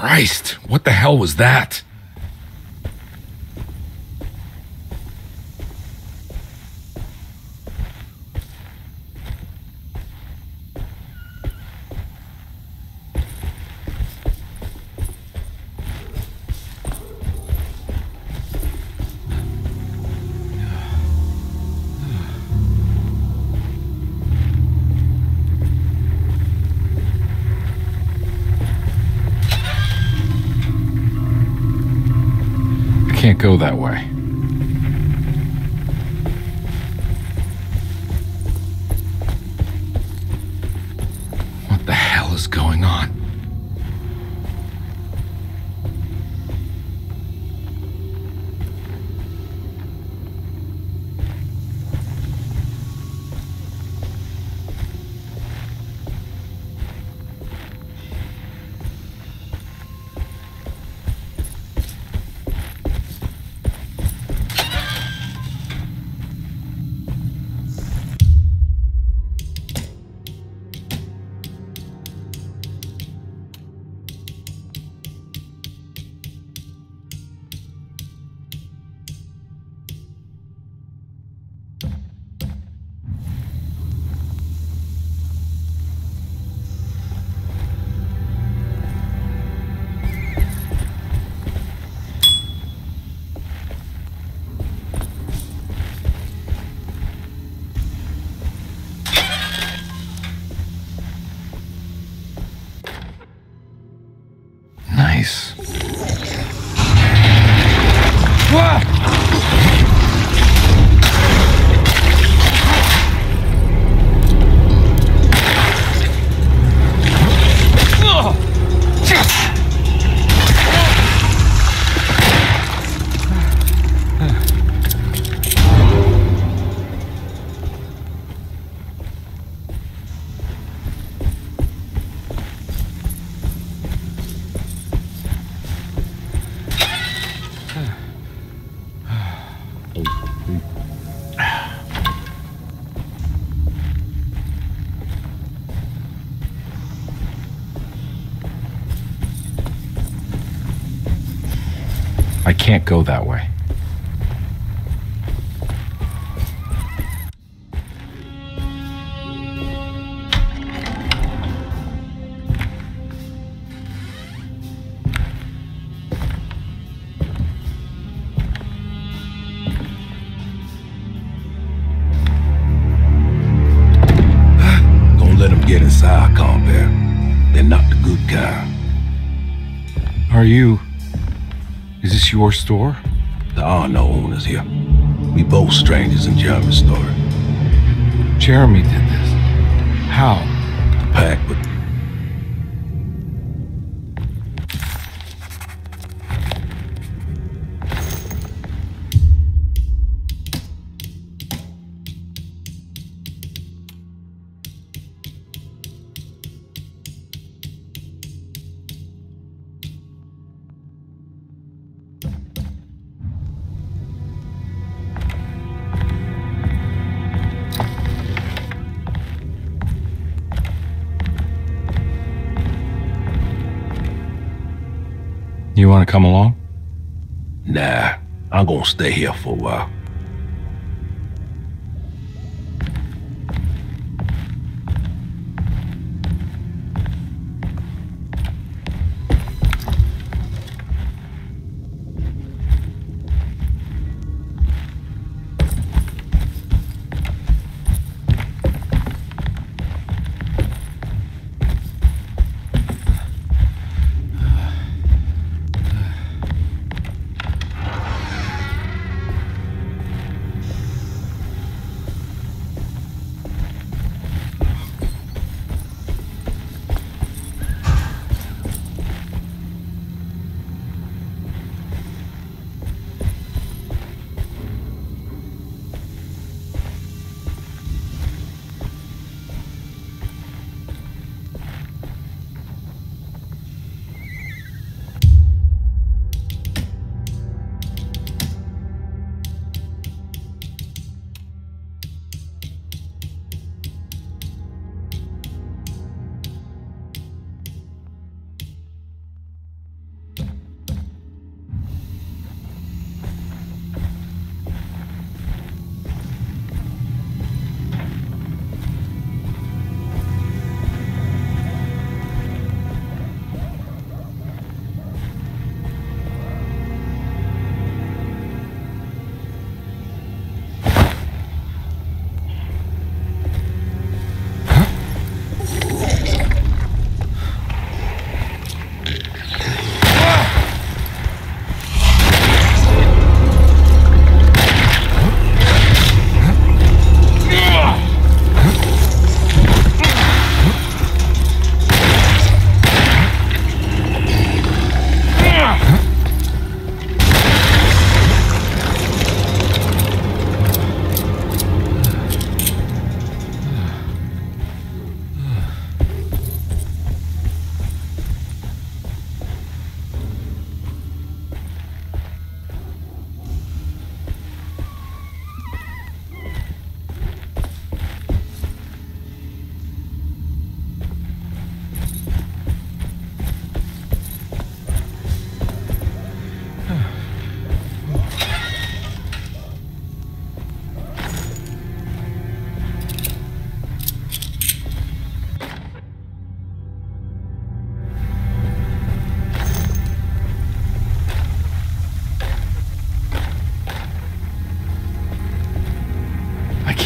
Christ, what the hell was that? Can't go that way. Can't go that way. Gonna let your store? There are no owners here. We both strangers in Jeremy's store. Jeremy did this. How? The pack, but You want to come along? nah, I'm gonna stay here for a while.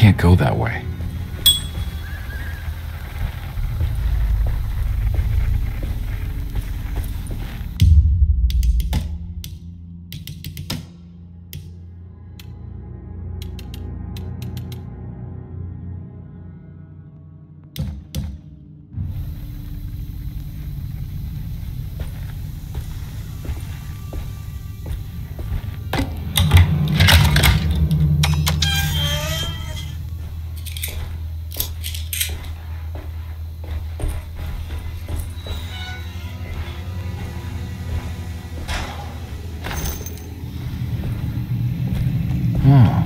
Can't go that way. Oh.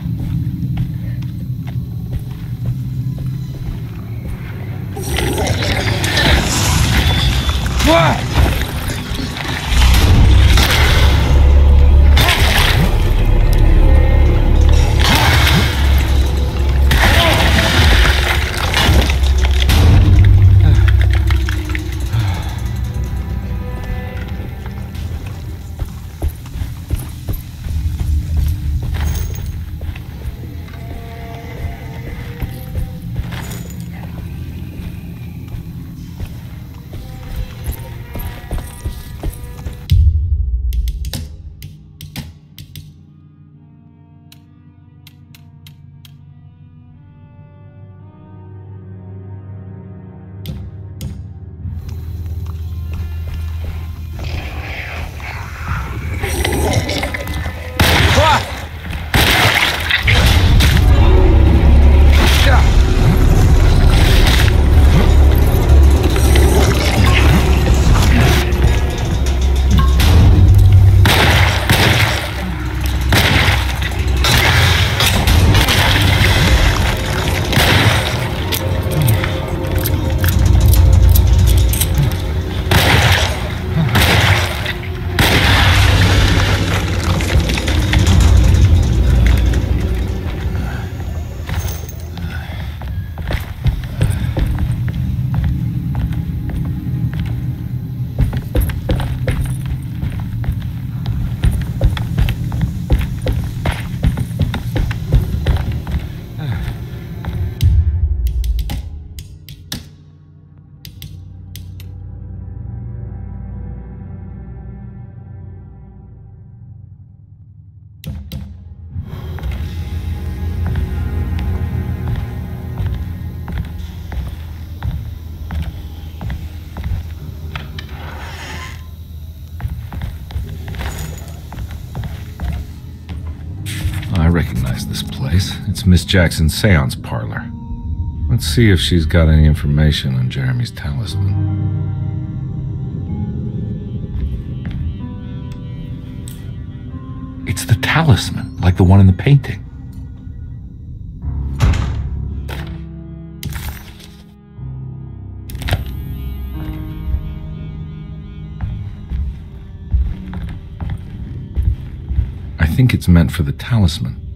Miss Jackson's seance parlor. Let's see if she's got any information on Jeremy's talisman. It's the talisman, like the one in the painting. I think it's meant for the talisman.